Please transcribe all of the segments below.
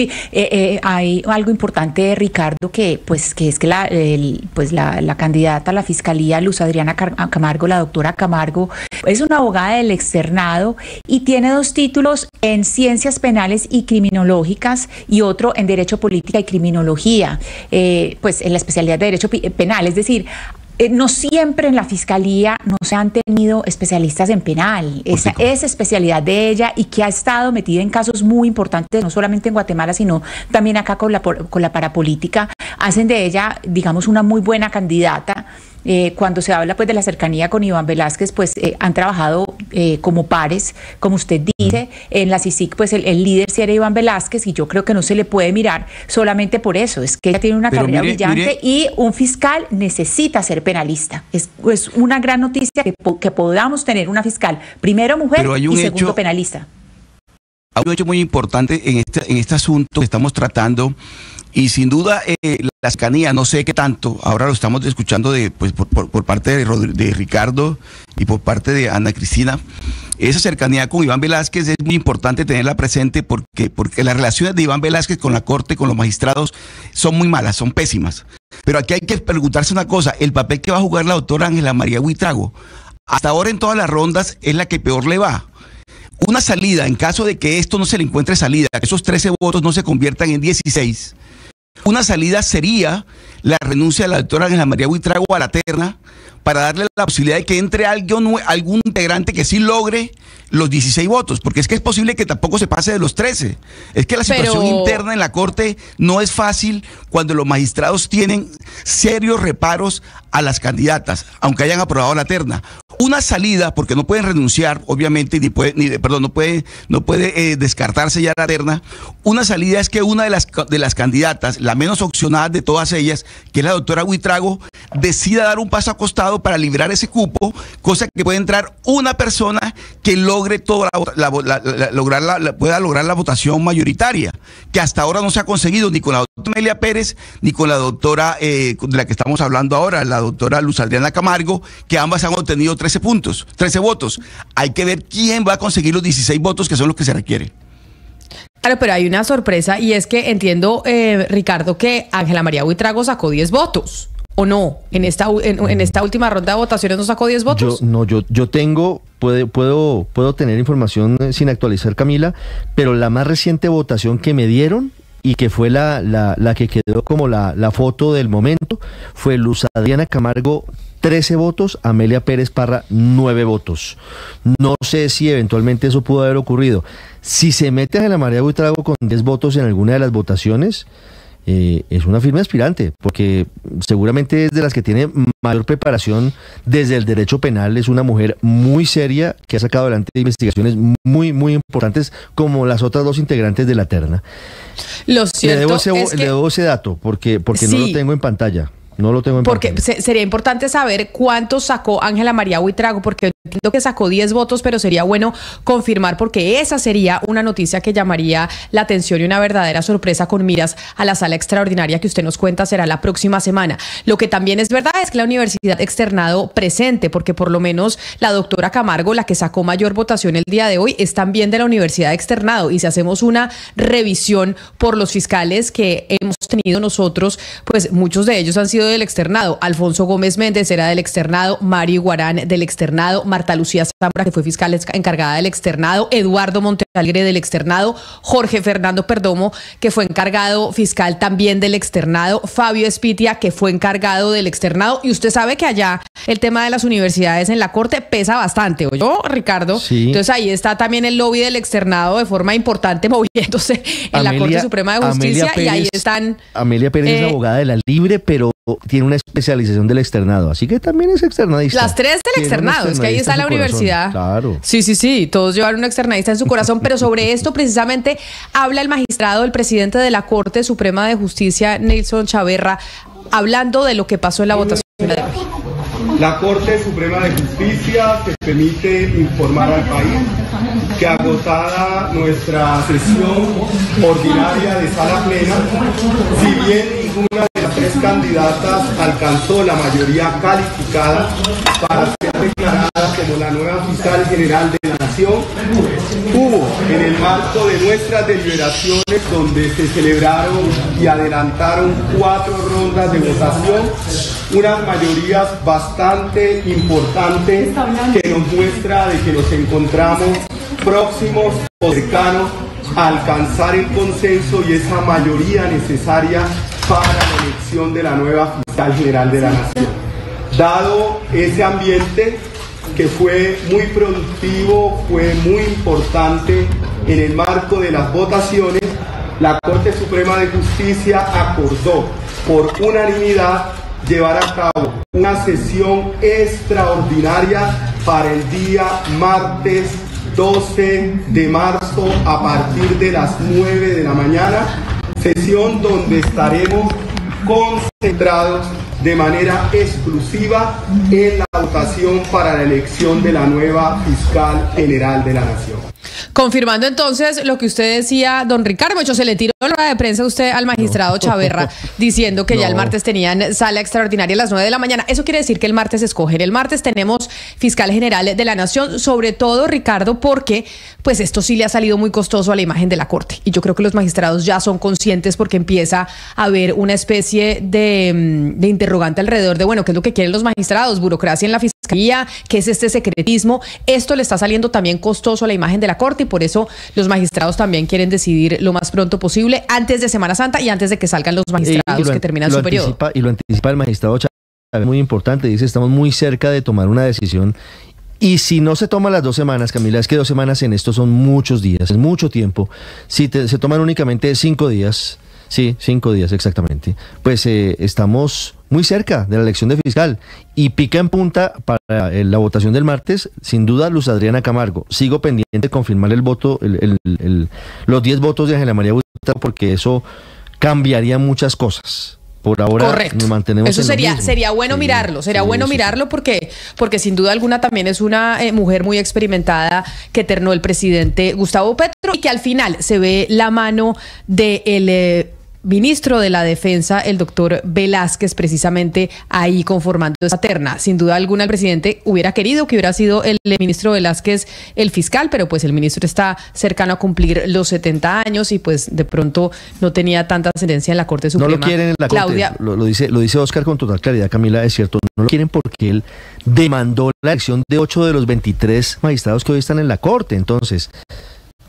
Sí, eh, eh, hay algo importante, Ricardo, que pues que es que la, pues la, candidata a la fiscalía, Luz Adriana Camargo, la doctora Camargo, es una abogada del externado y tiene dos títulos en ciencias penales y criminológicas y otro en derecho política y criminología, eh, pues en la especialidad de derecho penal. Es decir, eh, no siempre en la fiscalía no se han tenido especialistas en penal. Esa es especialidad de ella y que ha estado metida en casos muy importantes, no solamente en Guatemala, sino también acá con la, con la parapolítica. Hacen de ella, digamos, una muy buena candidata. Eh, cuando se habla pues de la cercanía con Iván Velázquez, pues eh, han trabajado eh, como pares, como usted dice, en la CICIC pues el, líder sí era Iván Velázquez y yo creo que no se le puede mirar solamente por eso, es que ella tiene una carrera brillante y un fiscal necesita ser penalista. Es, una gran noticia que, que, podamos tener una fiscal, primero mujer y segundo penalista. Hay un hecho muy importante en este, en este asunto que estamos tratando y sin duda eh, la cercanía, no sé qué tanto, ahora lo estamos escuchando de, pues, por, por, parte de, Ricardo y por parte de Ana Cristina. Esa cercanía con Iván Velázquez es muy importante tenerla presente porque, porque las relaciones de Iván Velázquez con la Corte, con los magistrados, son muy malas, son pésimas. Pero aquí hay que preguntarse una cosa, el papel que va a jugar la doctora Ángela María Huitrago, hasta ahora en todas las rondas es la que peor le va. Una salida, en caso de que esto no se le encuentre salida, que esos 13 votos no se conviertan en 16, una salida sería la renuncia de la doctora Ángela María Buitrago a la terna para darle la posibilidad de que entre alguien, algún integrante que sí logre los 16 votos, porque es que es posible que tampoco se pase de los 13. Es que la situación interna en la Corte no es fácil cuando los magistrados tienen serios reparos a las candidatas, aunque hayan aprobado la terna. Una salida, porque no pueden renunciar, obviamente, ni puede, ni perdón, no puede, no puede eh, descartarse ya la terna. Una salida es que una de las, de las candidatas, la menos opcionada de todas ellas, que es la doctora Huitrago, decida dar un paso acostado para liberar ese cupo, cosa que puede entrar una persona que logre toda la, lograr la, pueda lograr la votación mayoritaria, que hasta ahora no se ha conseguido ni con la doctora Amelia Pérez ni con la doctora eh, de la que estamos hablando ahora, la doctora Luz Adriana Camargo, que ambas han obtenido 13 puntos, 13 votos. Hay que ver quién va a conseguir los 16 votos que son los que se requieren. Claro, pero hay una sorpresa y es que entiendo, eh, Ricardo, que Ángela María Huitrago sacó 10 votos. ¿O no? En esta, en, esta última ronda de votaciones no sacó 10 votos. Yo, no, yo, yo tengo, puedo, puedo, puedo tener información eh, sin actualizar, Camila, pero la más reciente votación que me dieron y que fue la, la, que quedó como la, la, foto del momento, fue Luz Adriana Camargo 13 votos, Amelia Pérez Parra 9 votos. No sé si eventualmente eso pudo haber ocurrido. Si se mete a la María Buitrago con 10 votos en alguna de las votaciones, eh, es una firme aspirante, porque seguramente es de las que tiene mayor preparación desde el derecho penal, es una mujer muy seria que ha sacado adelante investigaciones muy, muy importantes como las otras dos integrantes de la terna. Lo cierto le, debo ese, le debo ese dato, porque, porque no lo tengo en pantalla. No lo tengo en Porque sería importante saber cuántos sacó Ángela María Huitrago, porque entiendo que sacó 10 votos, pero sería bueno confirmar, porque esa sería una noticia que llamaría la atención y una verdadera sorpresa con miras a la sala extraordinaria que usted nos cuenta será la próxima semana. Lo que también es verdad es que la universidad externado presente, porque por lo menos la doctora Camargo, la que sacó mayor votación el día de hoy, es también de la universidad externado. Y si hacemos una revisión por los fiscales que hemos tenido nosotros, pues muchos de ellos han sido del externado. Alfonso Gómez Méndez era del externado, Mari Guarán del externado, Marta Lucía Zambra, que fue fiscal encargada del externado, Eduardo Montealegre del externado, Jorge Fernando Perdomo, que fue encargado fiscal también del externado, Fabio Espitia, que fue encargado del externado. Y usted sabe que allá el tema de las universidades en la Corte pesa bastante, ¿oyó, Ricardo? Entonces ahí está también el lobby del externado de forma importante moviéndose en la Corte Suprema de Justicia y ahí están... Amelia Pérez es eh, abogada de la Libre, pero tiene una especialización del externado, así que también es externadista. Las tres del externado, es que ahí está la universidad. Claro. Sí, sí, sí, todos llevan un externadista en su corazón, pero sobre esto precisamente habla el magistrado, el presidente de la Corte Suprema de Justicia, Nelson Chaverra, hablando de lo que pasó en la votación de hoy. La Corte Suprema de Justicia se permite informar al país que agotada nuestra sesión ordinaria de sala plena, si bien ninguna tres candidatas alcanzó la mayoría calificada para ser declarada como la nueva fiscal general de la nación. Hubo en el marco de nuestras deliberaciones donde se celebraron y adelantaron cuatro rondas de votación, unas mayorías bastante importantes que nos muestra de que nos encontramos próximos o cercanos a alcanzar el consenso y esa mayoría necesaria para la elección de la nueva fiscal general de la nación. Dado ese ambiente que fue muy productivo, fue muy importante en el marco de las votaciones, la Corte Suprema de Justicia acordó por unanimidad llevar a cabo una sesión extraordinaria para el día martes 12 de marzo a partir de las 9 de la mañana, sesión donde estaremos concentrados de manera exclusiva en la votación para la elección de la nueva fiscal general de la Nación. Confirmando entonces lo que usted decía, don Ricardo, hecho se le tiró la de prensa a usted al magistrado Chaverra diciendo que ya el martes tenían sala extraordinaria a las 9 de la mañana. Eso quiere decir que el martes escogen. El martes tenemos fiscal general de la Nación, sobre todo Ricardo, porque pues esto sí le ha salido muy costoso a la imagen de la Corte. Y yo creo que los magistrados ya son conscientes porque empieza a haber una especie de, mm, de interrogante alrededor de, bueno, ¿qué es lo que quieren los magistrados? Burocracia en la fiscalía, ¿qué es este secretismo? Esto le está saliendo también costoso a la imagen de la Corte y por eso los magistrados también quieren decidir lo más pronto posible, antes de Semana Santa y antes de que salgan los magistrados lo- que terminan su periodo. anticipa- y lo anticipa el magistrado Chávez, muy importante, dice, estamos muy cerca de tomar una decisión. Y si no se toman las dos semanas, Camila, es que dos semanas en esto son muchos días, es mucho tiempo. Si te- se toman únicamente cinco días, sí, cinco días exactamente, pues eh, estamos muy cerca de la elección de fiscal. Y pica en punta para eh, la votación del martes, sin duda, Luz Adriana Camargo. Sigo pendiente de confirmar el voto, el- el- el- los 10 votos de Ángela María Buitrago, porque eso cambiaría muchas cosas. Por ahora Correcto. nos mantenemos Eso en lo sería, mismo. sería bueno mirarlo, sería bueno mirarlo porque, porque sin duda alguna también es una eh, mujer muy experimentada que ternó el presidente Gustavo Petro y que al final se ve la mano del de ministro de la Defensa, el doctor Velázquez, precisamente ahí conformando esa terna. Sin duda alguna el presidente hubiera querido que hubiera sido el ministro Velázquez el fiscal, pero pues el ministro está cercano a cumplir los 70 años y pues de pronto no tenía tanta ascendencia en la Corte No Suprema. lo quieren en la corte. Lo, lo dice, lo dice Oscar con total claridad, Camila, es cierto. No lo quieren porque él demandó la elección de 8 de los 23 magistrados que hoy están en la corte. Entonces,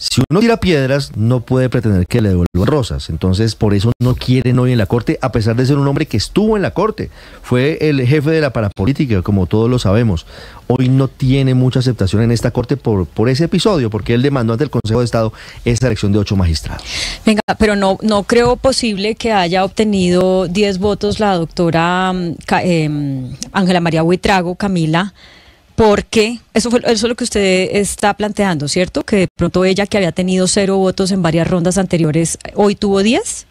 si uno tira piedras, no puede pretender que le devuelvan rosas. Entonces, por eso no quieren hoy en la corte, a pesar de ser un hombre que estuvo en la corte. Fue el jefe de la parapolítica, como todos lo sabemos. Hoy no tiene mucha aceptación en esta corte por, por ese episodio, porque él demandó ante el Consejo de Estado esa elección de ocho magistrados. Venga, pero no, no creo posible que haya obtenido 10 votos la doctora mm, em, Ángela María Buitrago, Camila, porque eso, fue, eso es lo que usted está planteando, ¿cierto? Que de pronto ella que había tenido cero votos en varias rondas anteriores, hoy tuvo 10.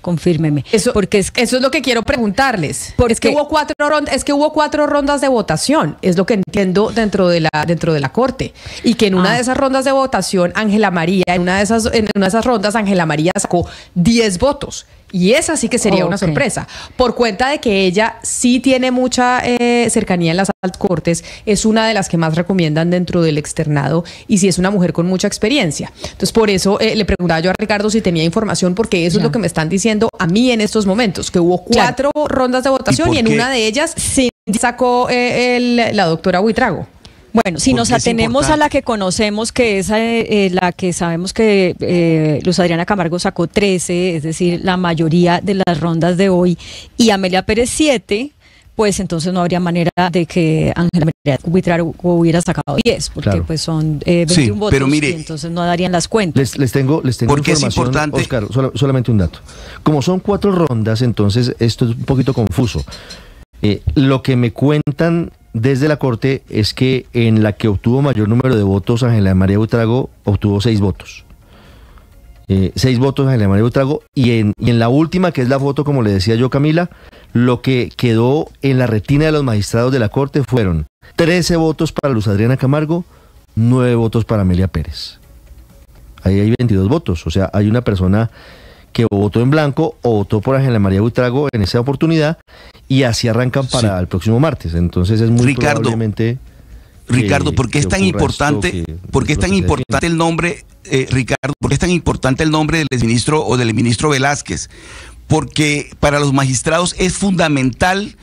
Confírmeme. Eso, porque es eso es lo que quiero preguntarles. Porque- es que hubo cuatro rondas, es que hubo cuatro rondas de votación, es lo que entiendo dentro de la dentro de la corte y que en una Ah. de esas rondas de votación Ángela María en una de esas en una de esas rondas Ángela María sacó 10 votos. Y esa sí que sería una sorpresa. Por cuenta de que ella sí tiene mucha eh, cercanía en las altas cortes, es una de las que más recomiendan dentro del externado y sí es una mujer con mucha experiencia. Entonces, por eso eh, le preguntaba yo a Ricardo si tenía información, porque eso es lo que me están diciendo a mí en estos momentos, que hubo cuatro rondas de votación y, en qué? una de ellas sí sacó eh, el- la doctora Buitrago. Bueno, si nos atenemos a la que conocemos, que es eh, eh, la que sabemos que eh, Luz Adriana Camargo sacó 13, es decir, la mayoría de las rondas de hoy, y Amelia Pérez 7, pues entonces no habría manera de que Ángela María hubiera sacado 10, porque Claro. pues son eh, 21 Sí, votos pero mire- y entonces no darían las cuentas. Les, les tengo, les tengo Porque es importante- Oscar, sola- solamente un dato. Como son cuatro rondas, entonces esto es un poquito confuso. Eh, lo que me cuentan desde la Corte es que en la que obtuvo mayor número de votos, Ángela María Butrago obtuvo seis votos. Eh, seis votos Ángela María Butrago. Y en, y en la última, que es la foto, como le decía yo, Camila, lo que quedó en la retina de los magistrados de la Corte fueron 13 votos para Luz Adriana Camargo, 9 votos para Amelia Pérez ahí hay 22 votos. O sea, hay una persona que votó en blanco o votó por Ángela María Buitrago en esa oportunidad y así arrancan para el próximo martes. Entonces es muy Ricardo, probablemente Ricardo, ¿por qué es tan importante, por qué es tan importante el nombre, eh, Ricardo, por qué es tan importante el nombre del ministro o del ministro Velázquez? Porque para los magistrados es fundamental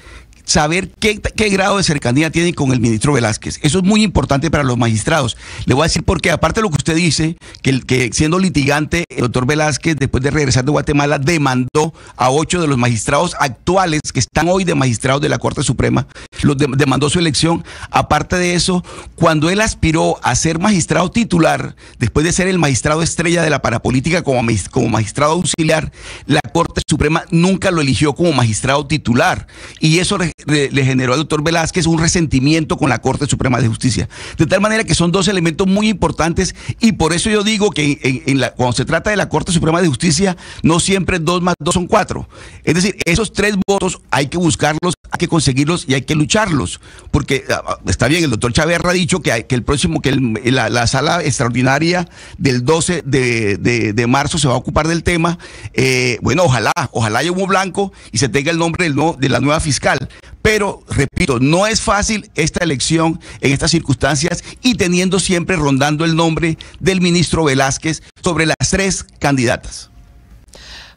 saber qué, qué, grado de cercanía tienen con el ministro Velázquez. Eso es muy importante para los magistrados. Le voy a decir porque, aparte de lo que usted dice, que, que siendo litigante, el doctor Velázquez, después de regresar de Guatemala, demandó a ocho de los magistrados actuales que están hoy de magistrados de la Corte Suprema, los de, demandó su elección. Aparte de eso, cuando él aspiró a ser magistrado titular, después de ser el magistrado estrella de la parapolítica como, como magistrado auxiliar, la Corte Suprema nunca lo eligió como magistrado titular. Y eso le, generó al doctor Velázquez un resentimiento con la Corte Suprema de Justicia. De tal manera que son dos elementos muy importantes y por eso yo digo que cuando se trata de la Corte Suprema de Justicia, no siempre dos más dos son cuatro. Es decir, esos tres votos hay que buscarlos, hay que conseguirlos y hay que lucharlos. Porque está bien, el doctor Chaverra ha dicho que, el próximo, que la, la, sala extraordinaria del 12 de, de, de, marzo se va a ocupar del tema. Eh, bueno, ojalá, ojalá haya humo blanco y se tenga el nombre de la nueva fiscal. Pero, repito, no es fácil esta elección en estas circunstancias y teniendo siempre rondando el nombre del ministro Velázquez sobre las tres candidatas.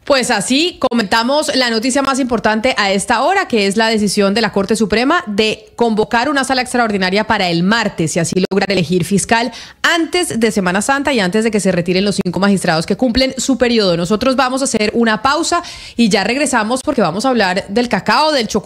Pues así comentamos la noticia más importante a esta hora, que es la decisión de la Corte Suprema de convocar una sala extraordinaria para el martes y así lograr elegir fiscal antes de Semana Santa y antes de que se retiren los cinco magistrados que cumplen su periodo. Nosotros vamos a hacer una pausa y ya regresamos porque vamos a hablar del cacao, del chocolate